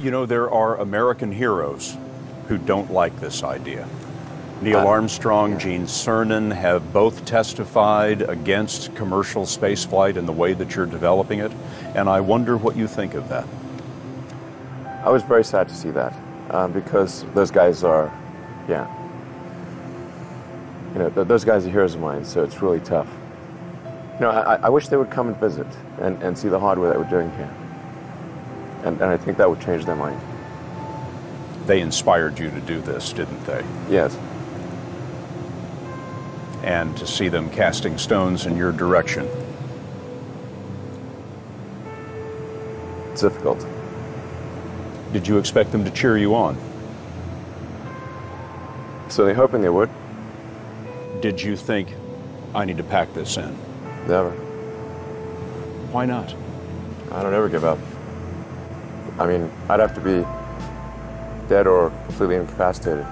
You know, there are American heroes who don't like this idea. Neil Uh, Armstrong, Gene Cernan have both testified against commercial spaceflight and the way that you're developing it, and I wonder what you think of that. I was very sad to see that um, because those guys are, yeah. You know, th- those guys are heroes of mine, so it's really tough. You know, I, I wish they would come and visit and, and see the hardware that we're doing here. And, and I think that would change their mind. They inspired you to do this, didn't they? Yes. And to see them casting stones in your direction. It's difficult. Did you expect them to cheer you on? So they're hoping they would. Did you think, I need to pack this in? Never. Why not? I don't ever give up. I mean, I'd have to be dead or completely incapacitated